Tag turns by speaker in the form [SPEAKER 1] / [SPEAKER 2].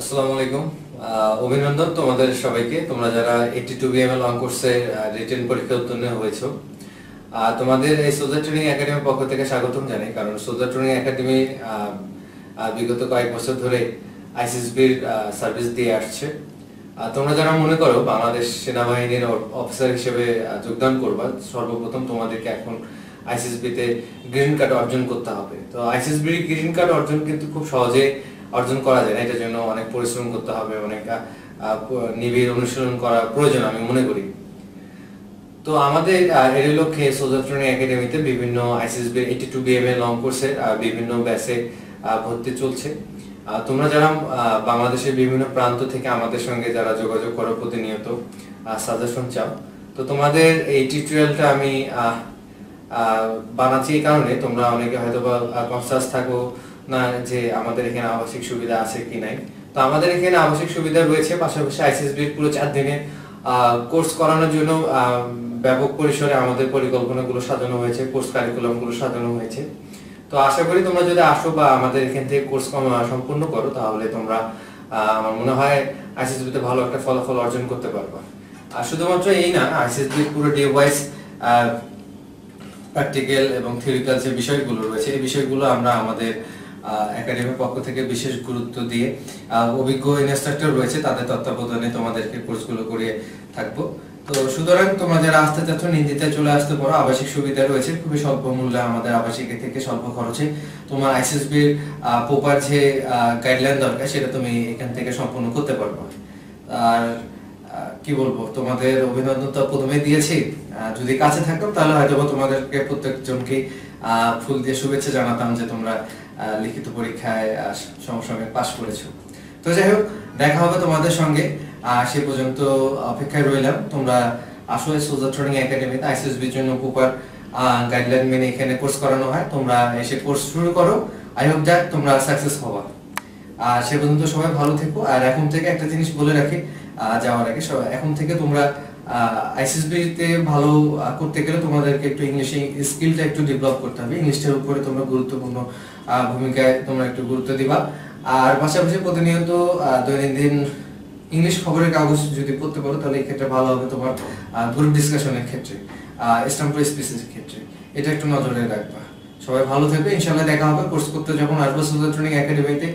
[SPEAKER 1] আসসালামু আলাইকুম। অভিনন্দন তোমাদের সবাইকে। তোমরা যারা এইটি টু বিএমএল রিটেন পরীক্ষা উত্তীর্ণ হয়েছো তোমাদের এই সোজা ট্রেনিং একাডেমির পক্ষ থেকে স্বাগতম জানাই, কারণ সোজা ট্রেনিং একাডেমি বিগত কয়েক বছর ধরে আইসিএসবির সার্ভিস দিয়ে আসছে। তোমরা যারা মনে করো বাংলাদেশ সেনাবাহিনীর অফিসার হিসেবে যোগদান করবা, সর্বপ্রথম তোমাদেরকে এখন আইসিএসবি তে গ্রিন কার্ড অর্জন করতে হবে। তো আইসিএসবি গ্রিন কার্ড অর্জন কিন্তু খুব সহজে অর্জন করা যায় না। এটার জন্য অনেক পরিশ্রম করতে হবে, অনেক নিবিড় অনুশীলন করা প্রয়োজন আমি মনে করি। তো আমাদের এর লক্ষ্যে সোজা ট্রেনিং একাডেমিতে বিভিন্ন ICSB eighty two BMA long কোর্সের বিভিন্ন ব্যাচে ভর্তি চলছে। তোমরা যারা বাংলাদেশের বিভিন্ন প্রান্ত থেকে আমাদের সঙ্গে যারা যোগাযোগ করো প্রতিনিয়ত সাজেশন চাও। তো তোমাদের এই টিউটোরিয়ালটা আমি বানাচ্ছি এই কারণে। তোমরা অনেকে হয়তো বা কনসাস থাকো না যে আমাদের এখানে আবাসিক সুবিধা আছে কি নাই। তো আমাদের এখানে আবাসিক সুবিধা রয়েছে, পাশাপাশি আইসিএসবির পুরো চার দিনের কোর্স করানোর জন্য ব্যাপক পরিসরে আমাদের পরিকল্পনাগুলো সাজানো হয়েছে কোর্স কারিকুলামগুলো সাজানো হয়েছে। তো আশা করি তোমরা যদি আসো বা আমাদের এখান থেকে কোর্স সম্পূর্ণ করো, তাহলে তোমরা আমার মনে হয় আইসিএসবি তে ভালো একটা ফলাফল অর্জন করতে পারবা। আর শুধুমাত্র এই না আইসিএসবি পুরো ডে ওয়াইজ প্র্যাকটিক্যাল এবং থিওরিক্যাল যে বিষয়গুলো রয়েছে, এই বিষয়গুলো আমরা আমাদের একাডেমির পক্ষ থেকে বিশেষ গুরুত্ব দিয়ে অভিজ্ঞ ইনস্ট্রাক্টর রয়েছে, তাদের তত্ত্বাবধানে তোমাদেরকে কোর্সগুলো করিয়ে থাকব। তো সুতরাং তোমরা যারা আসতে চাচ্ছ, নিন্দিতে চলে আসতে পারো, আবাসিক সুবিধা রয়েছে, খুবই স্বল্প মূল্যে আমাদের আবাসিক থেকে স্বল্প খরচে। তোমার আইসিএসবির প্রপার যে গাইডলাইন দরকার, সেটা তুমি এখান থেকে সম্পূর্ণ করতে পারবে। আর কি বলব, তোমাদের অভিনন্দন তো প্রথমে দিয়েছি। যদি কাছে থাকতাম তাহলে হয়তো তোমাদেরকে প্রত্যেকজনকে ফুল দিয়ে শুভেচ্ছা জানাতাম যে তোমরা লিখিত পরীক্ষায় আহ, সঙ্গে সঙ্গে পাশ করেছ। তো যাই হোক দেখা হবে তোমাদের সঙ্গে। সে পর্যন্ত অপেক্ষায় রইলাম। তোমরা আসো সোজা ট্রেনিং একাডেমিতে আইসিএসবির জন্য প্রপার গাইডলাইন মেনে এখানে কোর্স করানো হয়। তোমরা এসে কোর্স শুরু করো। আই হোপ দ্যাট তোমরা সাকসেস হবা আর সে পর্যন্ত সবাই ভালো থেকো। আর এখন থেকে একটা জিনিস বলে রাখি যাওয়ার আগে এখন থেকে তোমরা আইসিএসবি তে ভালো করতে গেলে তোমাদেরকে একটু ইংলিশে স্কিলটা একটু ডেভেলপ করতে হবে। উপরে তোমরা গুরুত্বপূর্ণ ভূমিকায় তোমরা একটু গুরুত্ব দিবা। আর পাশাপাশি প্রতিনিয়ত দৈনন্দিন ইংলিশ খবরের কাগজ যদি পড়তে পারো, তাহলে এই ক্ষেত্রে ভালো হবে তোমার গ্রুপ ডিসকাশনের ক্ষেত্রে স্টাম্পার স্পিসের ক্ষেত্রে। এটা একটু নজরে রাখবা। সবাই ভালো থাকবে। ইনশাল্লাহ দেখা হবে। কোর্স করতে যখন আসব সুন্দর ট্রেনিং একাডেমিতে